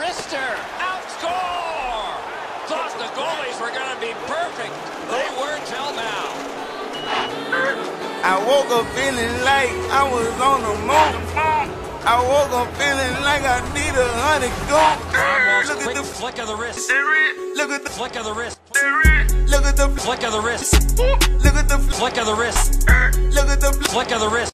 Rister, outscore! Thought the goalies were going to be perfect. They were till now. I woke up feeling like I was on the moon. I woke up feeling like I need a honey gold. Look at the flick of the wrist. look at the Flick of the wrist. look at the Flick of the wrist. look at the Flick of the wrist. look at the Flick of the wrist.